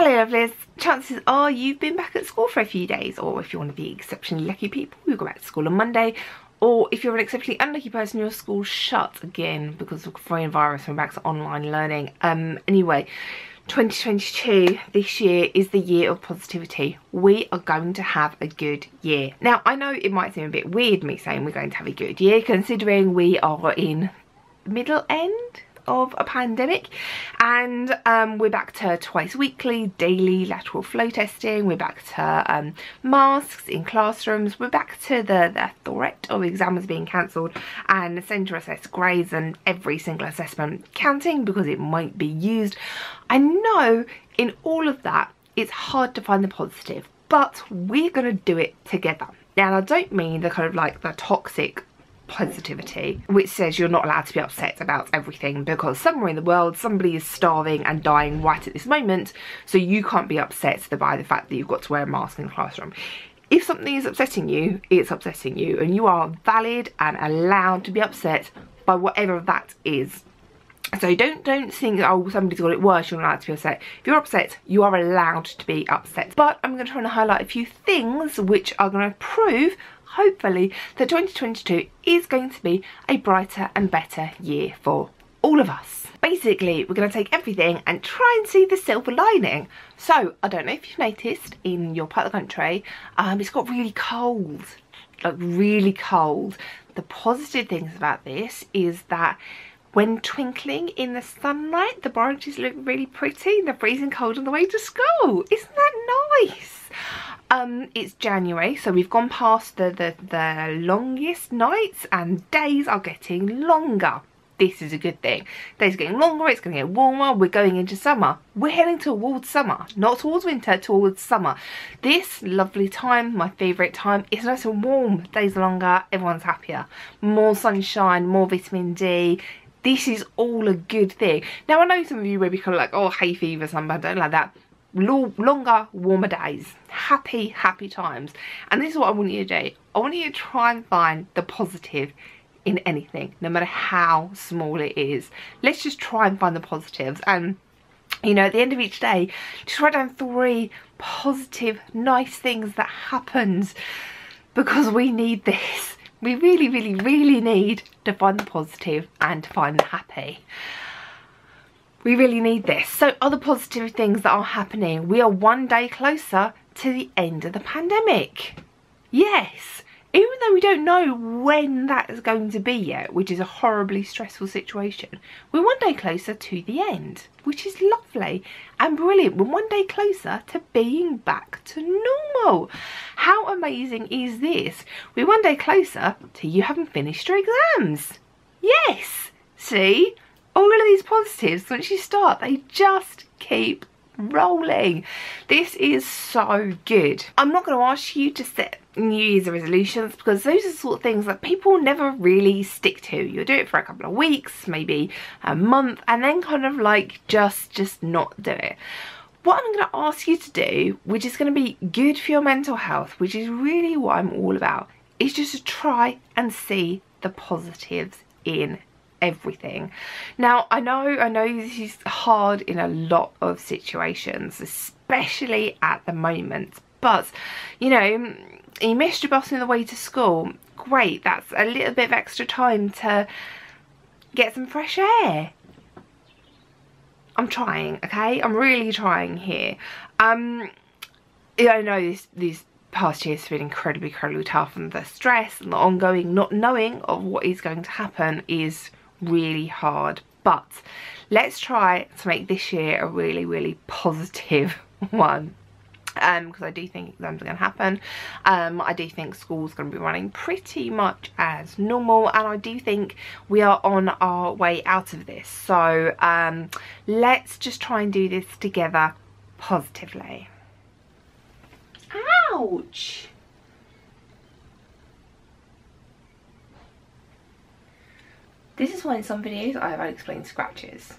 Hello lovelies, chances are you've been back at school for a few days or if you're one of the exceptionally lucky people who go back to school on Monday. Or if you're an exceptionally unlucky person your school shut again because of coronavirus and back to online learning. Um, anyway, 2022 this year is the year of positivity. We are going to have a good year. Now i know it might seem a bit weird me saying we're going to have a good year considering we are in middle end of a pandemic. And um, we're back to twice weekly daily lateral flow testing. We're back to um, masks in classrooms. We're back to the, the threat of exams being cancelled. And centre assessed grades and every single assessment counting because it might be used. I know in all of that it's hard to find the positive but we're gonna do it together. Now I don't mean the kind of like the toxic positivity which says you're not allowed to be upset about everything because somewhere in the world somebody is starving and dying right at this moment so you can't be upset by the fact that you've got to wear a mask in the classroom. If something is upsetting you it's upsetting you and you are valid and allowed to be upset by whatever that is. So don't don't think oh somebody's got it worse you're not allowed to be upset. If you're upset you are allowed to be upset. But i'm going to try and highlight a few things which are going to prove hopefully that 2022 is going to be a brighter and better year for all of us. Basically, we're going to take everything and try and see the silver lining. So, I don't know if you've noticed in your part of the country, um, it's got really cold, like really cold. The positive things about this is that when twinkling in the sunlight, the branches look really pretty and they're freezing cold on the way to school. Isn't that nice? Um, it's January, so we've gone past the, the, the longest nights and days are getting longer. This is a good thing. Days are getting longer, it's going to get warmer, we're going into summer. We're heading towards summer, not towards winter, towards summer. This lovely time, my favourite time, is nice and warm. Days are longer, everyone's happier. More sunshine, more vitamin D, this is all a good thing. Now I know some of you may be kind of like, oh, hay fever, sunburn, don't like that longer, warmer days. Happy, happy times. And this is what I want you to do. I want you to try and find the positive in anything, no matter how small it is. Let's just try and find the positives. And, you know, at the end of each day, just write down three positive, nice things that happened because we need this. We really, really, really need to find the positive and to find the happy. We really need this. So other positive things that are happening. We are one day closer to the end of the pandemic. Yes, even though we don't know when that is going to be yet, which is a horribly stressful situation, we're one day closer to the end, which is lovely and brilliant. We're one day closer to being back to normal. How amazing is this? We're one day closer to you having finished your exams. Yes, see? All of these positives, once you start, they just keep rolling. This is so good. I'm not going to ask you to set New Year's resolutions because those are the sort of things that people never really stick to. You'll do it for a couple of weeks, maybe a month, and then kind of like just, just not do it. What I'm going to ask you to do, which is going to be good for your mental health, which is really what I'm all about, is just to try and see the positives in everything. Now, I know, I know this is hard in a lot of situations, especially at the moment, but, you know, you missed your bus on the way to school. Great, that's a little bit of extra time to get some fresh air. I'm trying, okay? I'm really trying here. Um, I know this, these past years have been incredibly, incredibly tough and the stress and the ongoing not knowing of what is going to happen is really hard but let's try to make this year a really really positive one. Um because i do think exams are going to happen. Um i do think school's going to be running pretty much as normal and i do think we are on our way out of this. So um let's just try and do this together positively. Ouch This is why in some videos I have explained scratches.